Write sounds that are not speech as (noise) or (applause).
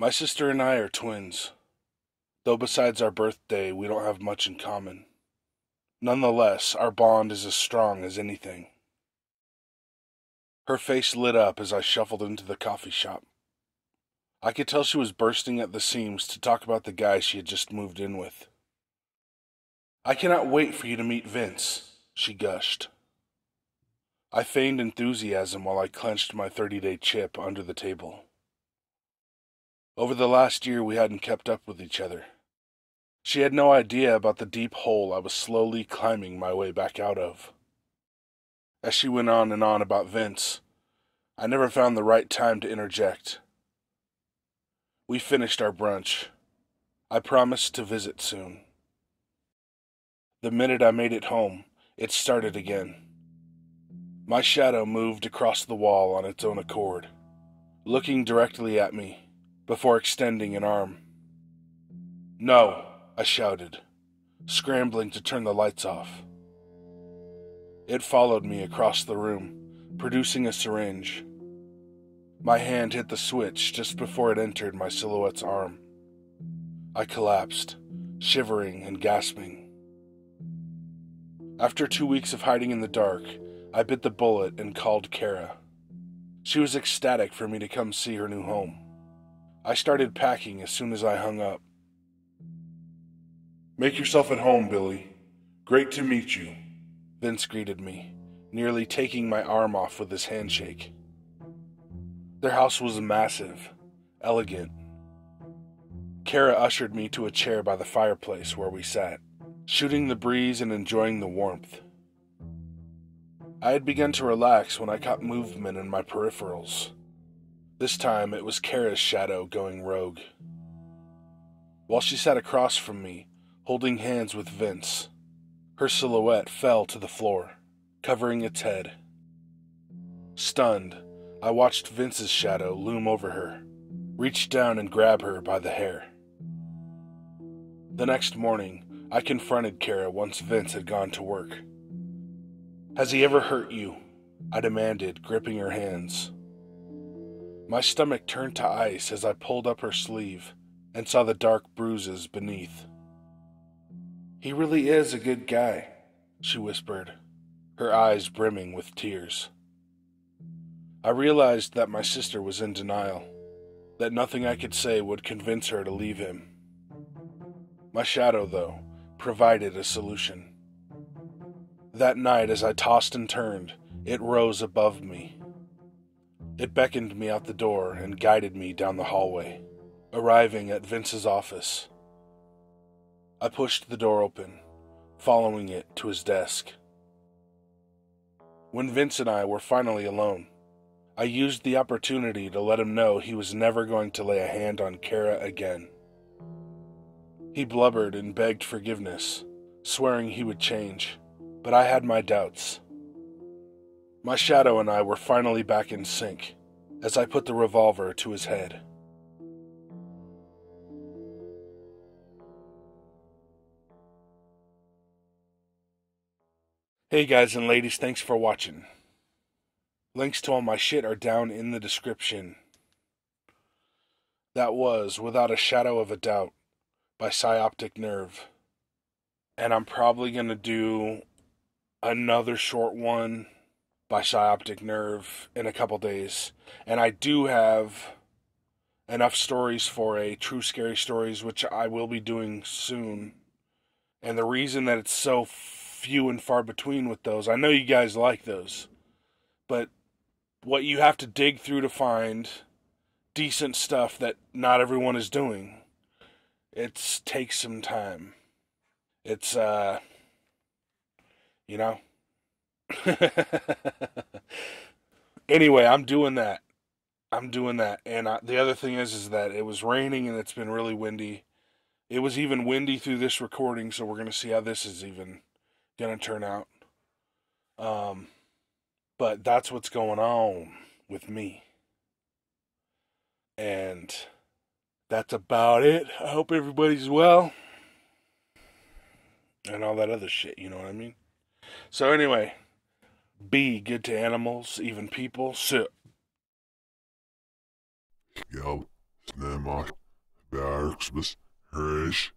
My sister and I are twins, though besides our birthday, we don't have much in common. Nonetheless, our bond is as strong as anything. Her face lit up as I shuffled into the coffee shop. I could tell she was bursting at the seams to talk about the guy she had just moved in with. I cannot wait for you to meet Vince, she gushed. I feigned enthusiasm while I clenched my 30 day chip under the table. Over the last year, we hadn't kept up with each other. She had no idea about the deep hole I was slowly climbing my way back out of. As she went on and on about Vince, I never found the right time to interject. We finished our brunch. I promised to visit soon. The minute I made it home, it started again. My shadow moved across the wall on its own accord, looking directly at me before extending an arm. No, I shouted, scrambling to turn the lights off. It followed me across the room, producing a syringe. My hand hit the switch just before it entered my silhouette's arm. I collapsed, shivering and gasping. After two weeks of hiding in the dark, I bit the bullet and called Kara. She was ecstatic for me to come see her new home. I started packing as soon as I hung up. Make yourself at home, Billy. Great to meet you, Vince greeted me, nearly taking my arm off with his handshake. Their house was massive, elegant. Kara ushered me to a chair by the fireplace where we sat shooting the breeze and enjoying the warmth. I had begun to relax when I caught movement in my peripherals. This time it was Kara's shadow going rogue. While she sat across from me, holding hands with Vince, her silhouette fell to the floor, covering its head. Stunned, I watched Vince's shadow loom over her, reach down and grab her by the hair. The next morning, I confronted Kara once Vince had gone to work. Has he ever hurt you? I demanded, gripping her hands. My stomach turned to ice as I pulled up her sleeve and saw the dark bruises beneath. He really is a good guy, she whispered, her eyes brimming with tears. I realized that my sister was in denial, that nothing I could say would convince her to leave him. My shadow, though, provided a solution. That night, as I tossed and turned, it rose above me. It beckoned me out the door and guided me down the hallway, arriving at Vince's office. I pushed the door open, following it to his desk. When Vince and I were finally alone, I used the opportunity to let him know he was never going to lay a hand on Kara again. He blubbered and begged forgiveness, swearing he would change, but I had my doubts. My shadow and I were finally back in sync as I put the revolver to his head. Hey guys and ladies, thanks for watching. Links to all my shit are down in the description. That was, without a shadow of a doubt, by Psyoptic Nerve. And I'm probably going to do another short one by Psyoptic Nerve in a couple days. And I do have enough stories for a True Scary Stories, which I will be doing soon. And the reason that it's so few and far between with those, I know you guys like those, but what you have to dig through to find decent stuff that not everyone is doing it takes some time. It's uh you know. (laughs) anyway, I'm doing that. I'm doing that. And I, the other thing is is that it was raining and it's been really windy. It was even windy through this recording, so we're going to see how this is even going to turn out. Um but that's what's going on with me. And that's about it. I hope everybody's well. And all that other shit, you know what I mean? So, anyway, be good to animals, even people. So. Yo, Nema Bergsbus Rish